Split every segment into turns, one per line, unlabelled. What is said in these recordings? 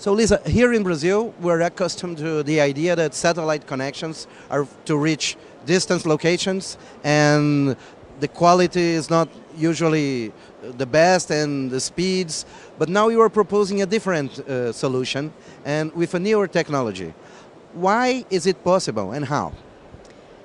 So Lisa, here in Brazil, we're accustomed to the idea that satellite connections are to reach distant locations and the quality is not usually the best and the speeds, but now you are proposing a different uh, solution and with a newer technology. Why is it possible and how?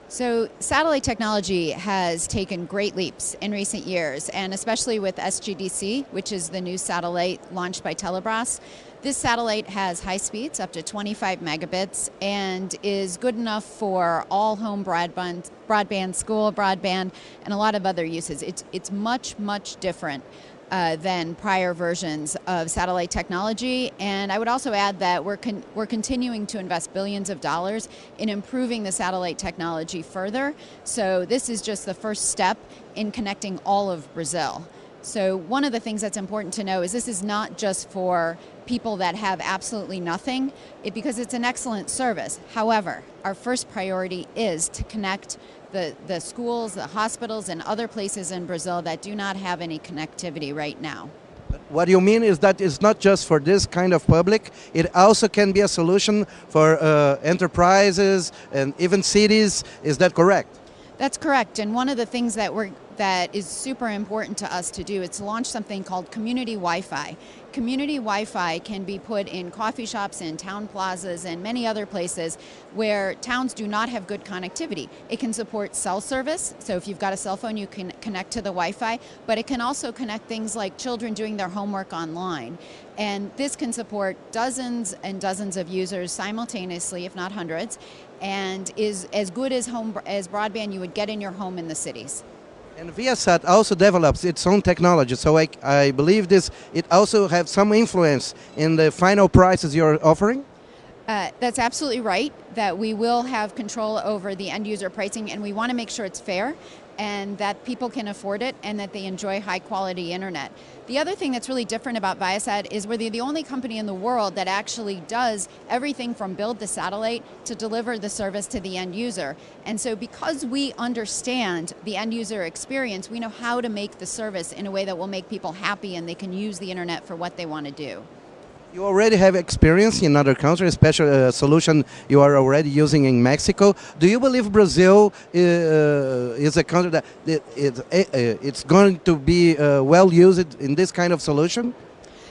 So satellite technology has taken great leaps in recent years, and especially with SGDC, which is the new satellite launched by Telebrás. This satellite has high speeds, up to 25 megabits, and is good enough for all home broadband, broadband, school broadband, and a lot of other uses. It's, it's much, much different uh, than prior versions of satellite technology. And I would also add that we're, con we're continuing to invest billions of dollars in improving the satellite technology further. So this is just the first step in connecting all of Brazil. So one of the things that's important to know is this is not just for people that have absolutely nothing, it, because it's an excellent service. However, our first priority is to connect the, the schools, the hospitals, and other places in Brazil that do not have any connectivity right now.
What you mean is that it's not just for this kind of public, it also can be a solution for uh, enterprises and even cities. Is that correct?
That's correct. And one of the things that we're that is super important to us to do is to launch something called community Wi-Fi. Community Wi-Fi can be put in coffee shops and town plazas and many other places where towns do not have good connectivity. It can support cell service, so if you've got a cell phone you can connect to the Wi-Fi, but it can also connect things like children doing their homework online. And this can support dozens and dozens of users simultaneously, if not hundreds, and is as good as home as broadband you would get in your home in the cities.
And Viasat also develops its own technology, so I, I believe this, it also has some influence in the final prices you're offering?
Uh, that's absolutely right, that we will have control over the end user pricing and we want to make sure it's fair and that people can afford it and that they enjoy high quality internet. The other thing that's really different about Viasat is we're the only company in the world that actually does everything from build the satellite to deliver the service to the end user. And so because we understand the end user experience, we know how to make the service in a way that will make people happy and they can use the internet for what they want to do.
You already have experience in other countries, special uh, solution you are already using in Mexico. Do you believe Brazil uh, is a country that it, it, uh, it's going to be uh, well used in this kind of solution?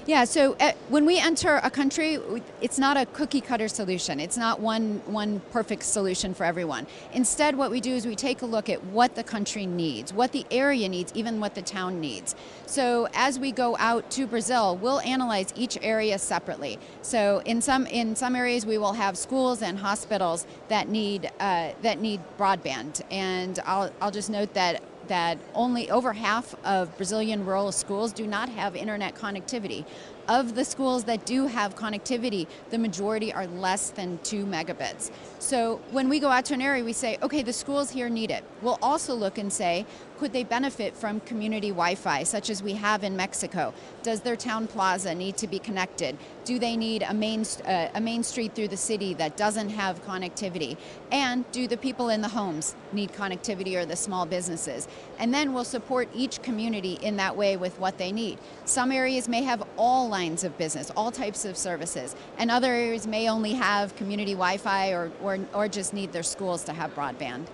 Yeah, so uh, when we enter a country, it's not a cookie cutter solution. It's not one, one perfect solution for everyone. Instead, what we do is we take a look at what the country needs, what the area needs, even what the town needs. So as we go out to Brazil, we'll analyze each area separately. So in some, in some areas, we will have schools and hospitals that need, uh, that need broadband. And I'll, I'll just note that that only over half of Brazilian rural schools do not have internet connectivity. Of the schools that do have connectivity, the majority are less than two megabits. So when we go out to an area, we say, okay, the schools here need it. We'll also look and say, could they benefit from community Wi-Fi, such as we have in Mexico? Does their town plaza need to be connected? Do they need a main, uh, a main street through the city that doesn't have connectivity? And do the people in the homes need connectivity or the small businesses? And then we'll support each community in that way with what they need. Some areas may have all lines of business, all types of services, and other areas may only have community Wi-Fi or, or, or just need their schools to have broadband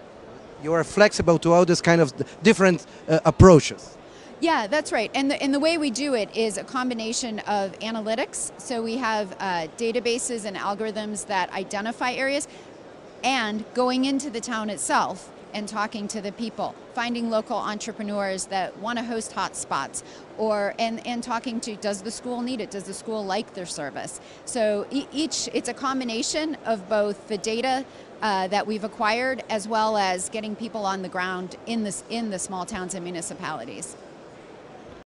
you are flexible to all these kind of different uh, approaches.
Yeah, that's right. And the, and the way we do it is a combination of analytics. So we have uh, databases and algorithms that identify areas and going into the town itself and talking to the people, finding local entrepreneurs that want to host hotspots, or and, and talking to, does the school need it? Does the school like their service? So each, it's a combination of both the data uh, that we've acquired, as well as getting people on the ground in, this, in the small towns and municipalities.